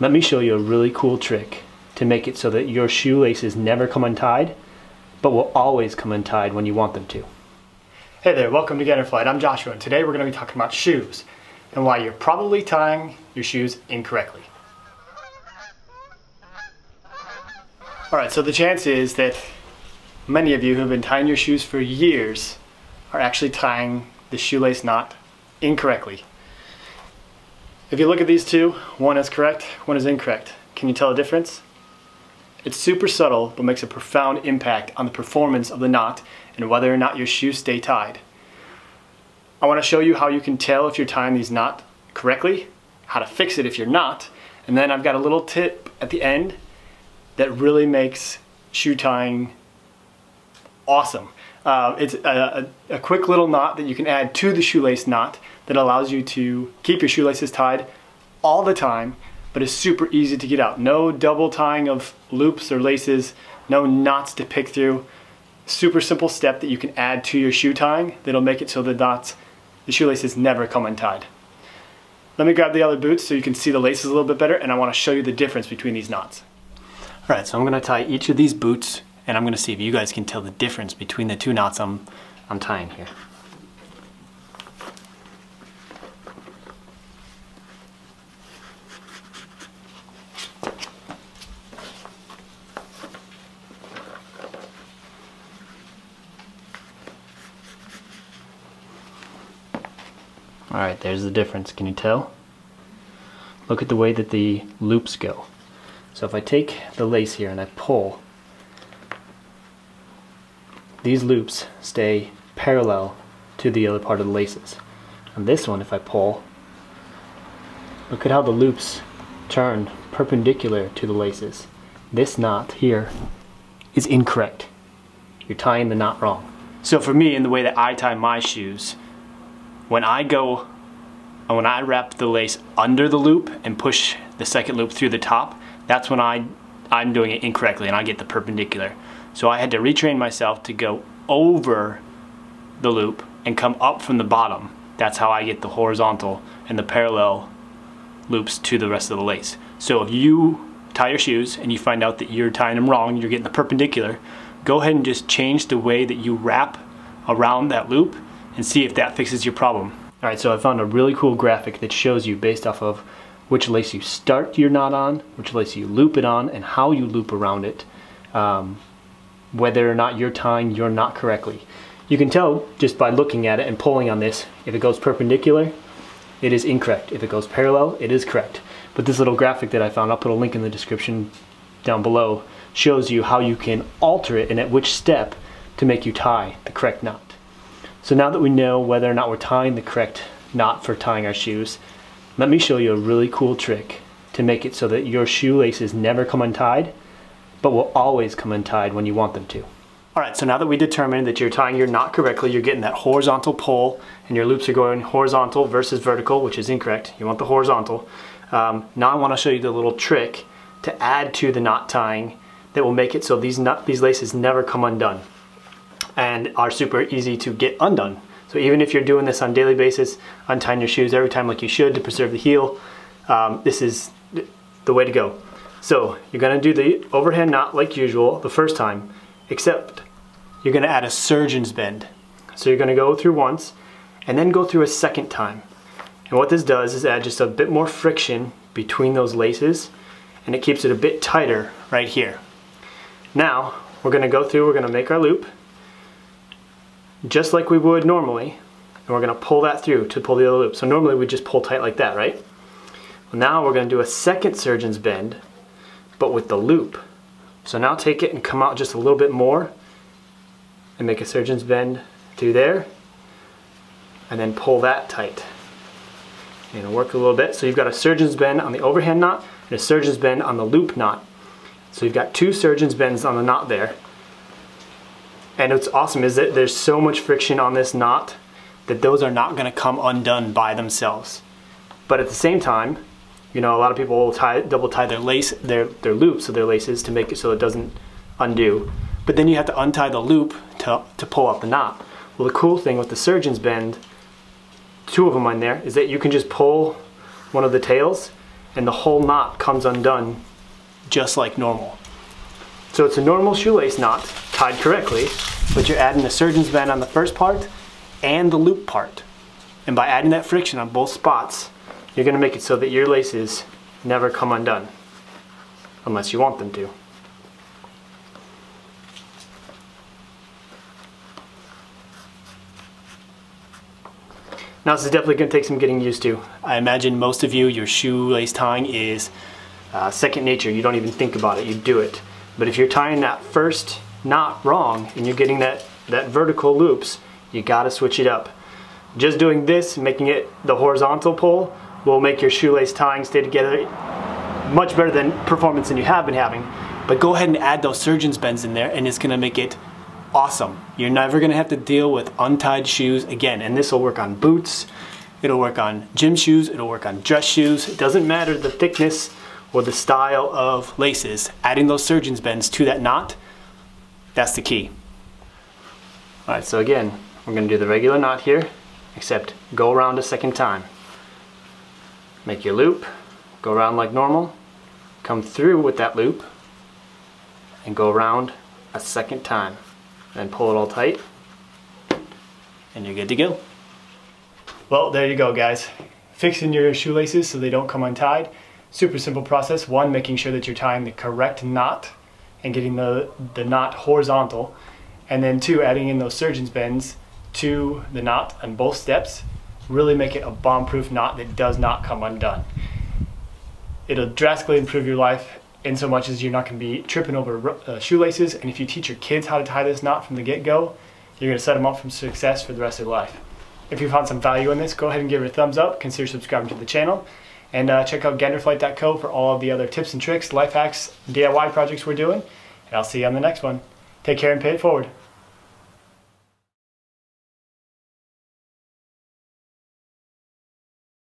Let me show you a really cool trick to make it so that your shoelaces never come untied, but will always come untied when you want them to. Hey there, welcome to Gander Flight. I'm Joshua, and today we're going to be talking about shoes and why you're probably tying your shoes incorrectly. Alright, so the chance is that many of you who have been tying your shoes for years are actually tying the shoelace knot incorrectly. If you look at these two, one is correct, one is incorrect. Can you tell the difference? It's super subtle, but makes a profound impact on the performance of the knot and whether or not your shoes stay tied. I want to show you how you can tell if you're tying these knot correctly, how to fix it if you're not, and then I've got a little tip at the end that really makes shoe tying awesome. Uh, it's a, a, quick little knot that you can add to the shoelace knot that allows you to keep your shoelaces tied all the time, but it's super easy to get out. No double tying of loops or laces, no knots to pick through. Super simple step that you can add to your shoe tying that'll make it so the knots, the shoelaces never come untied. Let me grab the other boots so you can see the laces a little bit better and I want to show you the difference between these knots. All right, so I'm gonna tie each of these boots and I'm gonna see if you guys can tell the difference between the two knots I'm, I'm tying here. All right, there's the difference. Can you tell? Look at the way that the loops go. So if I take the lace here and I pull, these loops stay parallel to the other part of the laces. On this one, if I pull, look at how the loops turn perpendicular to the laces. This knot here is incorrect. You're tying the knot wrong. So for me, in the way that I tie my shoes, when I go, and when I wrap the lace under the loop and push the second loop through the top, that's when I, I'm doing it incorrectly and I get the perpendicular. So I had to retrain myself to go over the loop and come up from the bottom. That's how I get the horizontal and the parallel loops to the rest of the lace. So if you tie your shoes and you find out that you're tying them wrong, you're getting the perpendicular, go ahead and just change the way that you wrap around that loop and see if that fixes your problem. All right, so I found a really cool graphic that shows you based off of which lace you start your knot on, which lace you loop it on, and how you loop around it, um, whether or not you're tying your knot correctly. You can tell just by looking at it and pulling on this, if it goes perpendicular, it is incorrect. If it goes parallel, it is correct. But this little graphic that I found, I'll put a link in the description down below, shows you how you can alter it and at which step to make you tie the correct knot. So now that we know whether or not we're tying the correct knot for tying our shoes, let me show you a really cool trick to make it so that your shoelaces never come untied, but will always come untied when you want them to. All right, so now that we determined that you're tying your knot correctly, you're getting that horizontal pull and your loops are going horizontal versus vertical, which is incorrect. You want the horizontal. Um, now I wanna show you the little trick to add to the knot tying that will make it so these, nut, these laces never come undone and are super easy to get undone. So even if you're doing this on a daily basis, untying your shoes every time like you should to preserve the heel, um, this is the way to go. So you're gonna do the overhand knot like usual the first time, except you're gonna add a surgeon's bend. So you're gonna go through once and then go through a second time. And what this does is add just a bit more friction between those laces and it keeps it a bit tighter right here. Now, we're gonna go through, we're gonna make our loop, just like we would normally, and we're gonna pull that through to pull the other loop. So normally we just pull tight like that, right? Well, now we're gonna do a second surgeon's bend, but with the loop. So now take it and come out just a little bit more and make a surgeon's bend through there, and then pull that tight. And it'll work a little bit. So you've got a surgeon's bend on the overhand knot and a surgeon's bend on the loop knot. So you've got two surgeon's bends on the knot there. And what's awesome is that there's so much friction on this knot that those are not gonna come undone by themselves. But at the same time, you know, a lot of people will tie, double tie their lace, their, their loops of their laces to make it so it doesn't undo. But then you have to untie the loop to, to pull out the knot. Well, the cool thing with the surgeon's bend, two of them on there, is that you can just pull one of the tails and the whole knot comes undone just like normal. So it's a normal shoelace knot tied correctly, but you're adding the surgeon's bend on the first part and the loop part. And by adding that friction on both spots, you're gonna make it so that your laces never come undone, unless you want them to. Now this is definitely going to take some getting used to. I imagine most of you, your shoelace tying is uh, second nature. You don't even think about it, you do it. But if you're tying that first knot wrong and you're getting that, that vertical loops, you got to switch it up. Just doing this, making it the horizontal pull, will make your shoelace tying stay together much better than performance than you have been having. But go ahead and add those surgeon's bends in there and it's going to make it awesome. You're never gonna have to deal with untied shoes again. And this will work on boots, it'll work on gym shoes, it'll work on dress shoes. It doesn't matter the thickness or the style of laces. Adding those surgeon's bends to that knot, that's the key. All right, so again, we're gonna do the regular knot here, except go around a second time. Make your loop, go around like normal, come through with that loop, and go around a second time and pull it all tight and you're good to go. Well, there you go guys. Fixing your shoelaces so they don't come untied. Super simple process. One, making sure that you're tying the correct knot and getting the, the knot horizontal. And then two, adding in those surgeon's bends to the knot on both steps. Really make it a bomb-proof knot that does not come undone. It'll drastically improve your life in so much as you're not going to be tripping over uh, shoelaces. And if you teach your kids how to tie this knot from the get-go, you're going to set them up for success for the rest of their life. If you found some value in this, go ahead and give it a thumbs up. Consider subscribing to the channel. And uh, check out Ganderflight.co for all of the other tips and tricks, life hacks, DIY projects we're doing. And I'll see you on the next one. Take care and pay it forward.